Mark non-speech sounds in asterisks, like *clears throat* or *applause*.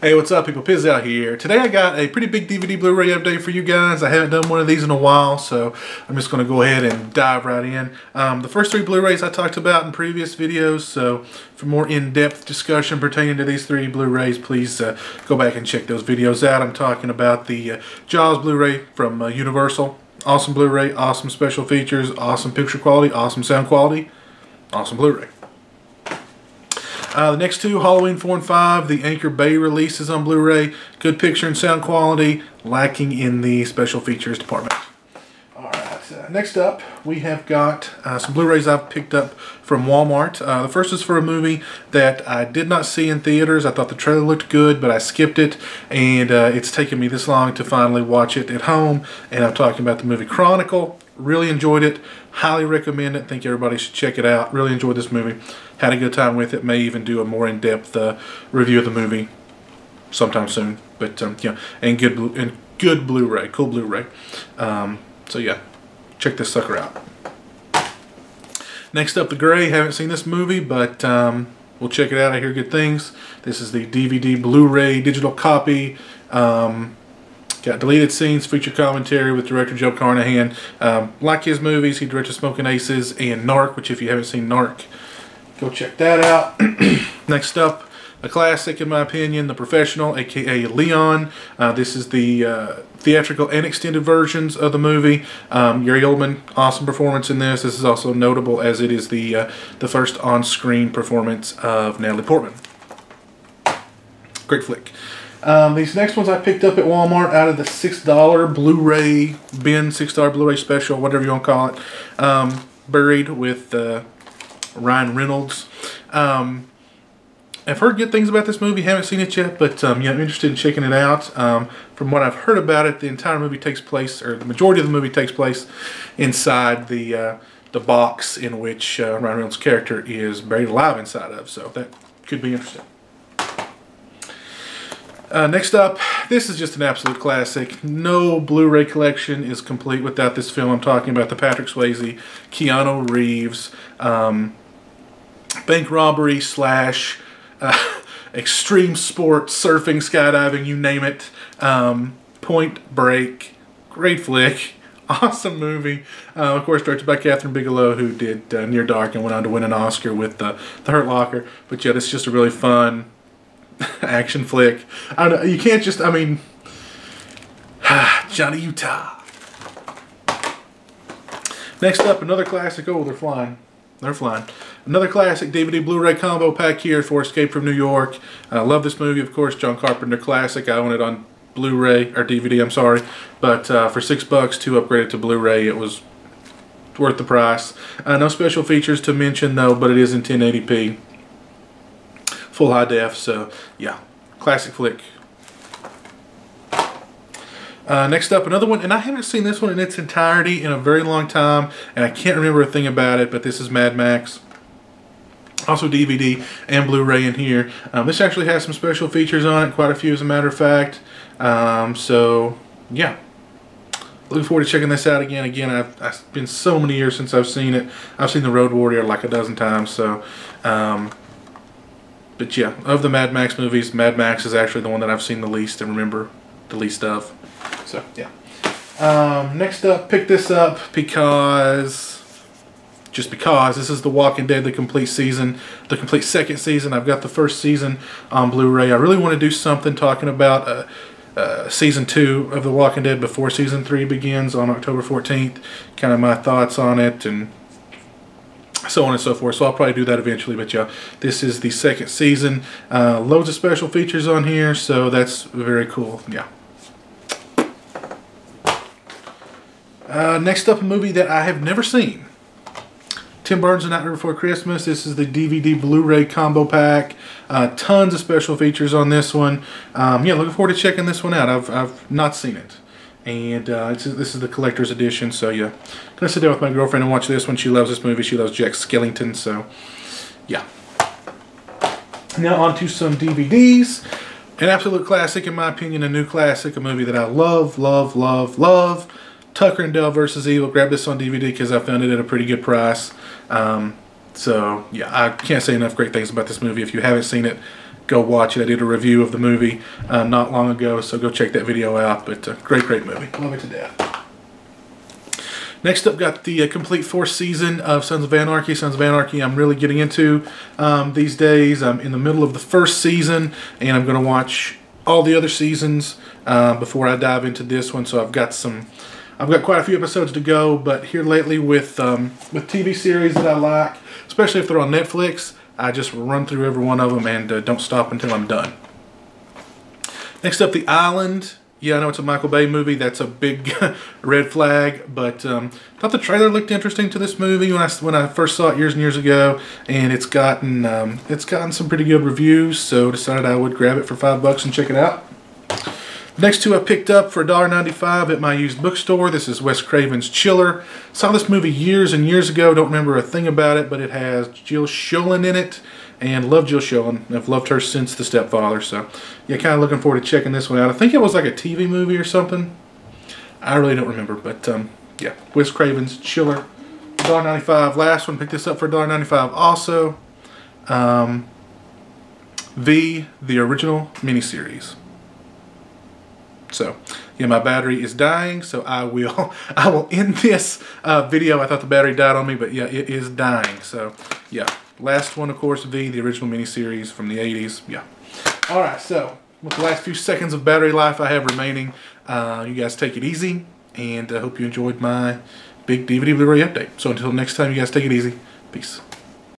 Hey, what's up people? Piz out here. Today I got a pretty big DVD Blu-ray update for you guys. I haven't done one of these in a while, so I'm just going to go ahead and dive right in. Um, the first three Blu-rays I talked about in previous videos, so for more in-depth discussion pertaining to these three Blu-rays, please uh, go back and check those videos out. I'm talking about the uh, Jaws Blu-ray from uh, Universal. Awesome Blu-ray, awesome special features, awesome picture quality, awesome sound quality, awesome Blu-ray. Uh, the next two, Halloween 4 and 5, the Anchor Bay releases on Blu-ray. Good picture and sound quality, lacking in the special features department. Alright, uh, next up, we have got uh, some Blu-rays I've picked up from Walmart. Uh, the first is for a movie that I did not see in theaters. I thought the trailer looked good, but I skipped it, and uh, it's taken me this long to finally watch it at home. And I'm talking about the movie Chronicle. Really enjoyed it. Highly recommend it. Think everybody should check it out. Really enjoyed this movie. Had a good time with it. May even do a more in-depth uh, review of the movie sometime soon. But um, yeah, and good and good Blu-ray, cool Blu-ray. Um, so yeah, check this sucker out. Next up, The Grey. Haven't seen this movie, but um, we'll check it out. I hear good things. This is the DVD Blu-ray digital copy. Um, Got deleted scenes, feature commentary with director Joe Carnahan. Um, like his movies, he directed Smoking Aces and Narc, which if you haven't seen Narc, go check that out. *clears throat* Next up, a classic in my opinion, The Professional, aka Leon. Uh, this is the uh, theatrical and extended versions of the movie. Um, Gary Oldman, awesome performance in this. This is also notable as it is the uh, the first on-screen performance of Natalie Portman. Great flick. Um, these next ones I picked up at Walmart out of the $6 Blu-ray bin, $6 Blu-ray special, whatever you want to call it. Um, buried with uh, Ryan Reynolds. Um, I've heard good things about this movie, haven't seen it yet, but um, yeah, I'm interested in checking it out. Um, from what I've heard about it, the entire movie takes place, or the majority of the movie takes place inside the uh, the box in which uh, Ryan Reynolds' character is buried alive inside of, so that could be interesting. Uh, next up, this is just an absolute classic. No Blu-ray collection is complete without this film. I'm talking about the Patrick Swayze, Keanu Reeves, um, bank robbery slash uh, *laughs* extreme sports, surfing, skydiving, you name it. Um, Point Break, great flick. *laughs* Awesome movie. Uh, of course, directed by Kathryn Bigelow, who did uh, Near Dark and went on to win an Oscar with The Hurt Locker. But yet, it's just a really fun, *laughs* action flick. I don't know, you can't just, I mean, *sighs* Johnny Utah. Next up, another classic. Oh, they're flying. They're flying. Another classic DVD Blu-ray combo pack here for Escape from New York. I love this movie, of course. John Carpenter classic. I own it on Blu-ray, or DVD, I'm sorry. But uh, for six bucks to upgrade it to Blu-ray, it was worth the price. Uh, no special features to mention, though, but it is in 1080p full high def. So yeah, classic flick. Uh, next up, another one, and I haven't seen this one in its entirety in a very long time, and I can't remember a thing about it, but this is Mad Max. Also DVD and Blu-ray in here. Um, this actually has some special features on it, quite a few as a matter of fact. Um, so, yeah. Looking forward to checking this out again. Again, I've, it's been so many years since I've seen it. I've seen The Road Warrior like a dozen times, so um, but yeah, of the Mad Max movies, Mad Max is actually the one that I've seen the least and remember the least of. So yeah. Um, next up, pick this up because, just because, this is The Walking Dead, the complete season, the complete second season. I've got the first season on Blu-ray. I really want to do something talking about uh, uh, season two of The Walking Dead before season three begins on October 14th. Kind of my thoughts on it and so on and so forth. So I'll probably do that eventually. But yeah, this is the second season. Uh, loads of special features on here, so that's very cool. Yeah. Uh, next up, a movie that I have never seen. Tim Burton's The Nightmare Before Christmas. This is the DVD Blu-ray combo pack. Uh, tons of special features on this one. Um, yeah, looking forward to checking this one out. I've, I've not seen it and uh, this is the collector's edition. So yeah, gonna sit down with my girlfriend and watch this one. She loves this movie. She loves Jack Skellington. So yeah. Now on to some DVDs. An absolute classic, in my opinion, a new classic, a movie that I love, love, love, love. Tucker and Dale versus Evil. Grab this on DVD because I found it at a pretty good price. Um, so yeah, I can't say enough great things about this movie. If you haven't seen it, go watch it. I did a review of the movie uh, not long ago, so go check that video out. But uh, great, great movie. Love it to death. Next up, got the uh, complete fourth season of Sons of Anarchy. Sons of Anarchy, I'm really getting into um, these days. I'm in the middle of the first season, and I'm going to watch all the other seasons uh, before I dive into this one. So I've got some, I've got quite a few episodes to go. But here lately, with um, with TV series that I like, especially if they're on Netflix, I just run through every one of them and uh, don't stop until I'm done. Next up, The Island. Yeah, I know it's a Michael Bay movie. That's a big *laughs* red flag, but um, thought the trailer looked interesting to this movie when I when I first saw it years and years ago, and it's gotten um, it's gotten some pretty good reviews. So decided I would grab it for five bucks and check it out. Next two I picked up for $1.95 at my used bookstore. This is Wes Craven's Chiller. Saw this movie years and years ago. Don't remember a thing about it, but it has Jill Schoelen in it and love Jill Schoelen. I've loved her since The Stepfather, so yeah, kind of looking forward to checking this one out. I think it was like a TV movie or something. I really don't remember, but um, yeah, Wes Craven's Chiller, $1.95. Last one, picked this up for $1.95 also. Um, V, the original miniseries. So, yeah, my battery is dying, so I will *laughs* I will end this uh, video. I thought the battery died on me, but yeah, it is dying. So, yeah, last one, of course, V, the original miniseries from the 80s. Yeah. All right, so with the last few seconds of battery life I have remaining, uh, you guys take it easy, and I hope you enjoyed my big DVD Blu-ray update. So until next time, you guys take it easy. Peace.